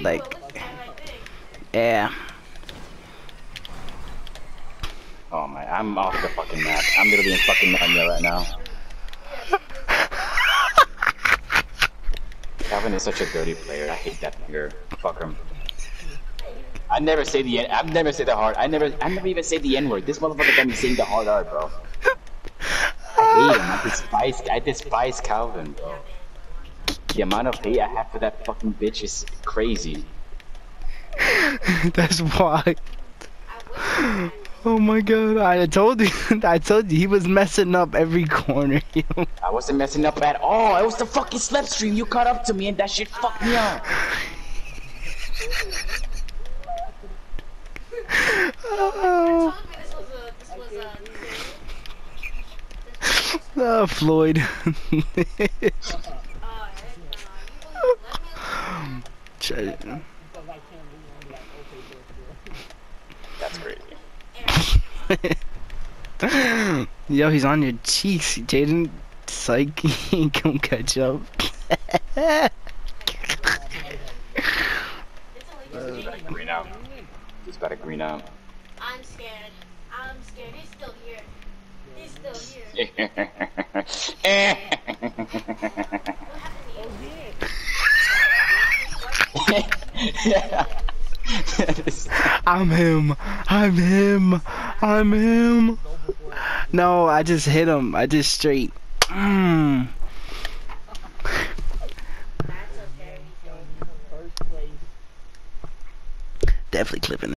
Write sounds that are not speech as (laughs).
like, yeah. Oh my, I'm off the fucking map. I'm literally in fucking Narnia right now. (laughs) Calvyn is such a dirty player. I hate that nigger. Fuck him. I never say the N. I've never said the hard. I never. I never even say the N word. This motherfucker got me saying the hard R, bro. I hate him. I despise. I despise Calvyn, bro. The amount of hate I have for that fucking bitch is crazy. (laughs) That's why. Oh my god, I told you, (laughs) I told you, he was messing up every corner. (laughs) I wasn't messing up at all. It was the fucking slipstream. You caught up to me and that shit fucked me up. oh, oh, Floyd. Shit. Uh, That's crazy. (laughs) Yo, he's on your cheeks, Jaden. Psych, (laughs) he ain't gonna catch up. (laughs) green out. He's about to green out. I'm scared. I'm scared. He's still here. He's still here. Eh. I'm him. I'm him. I'm him. No, I just hit him. I just straight. Mm. Definitely clipping.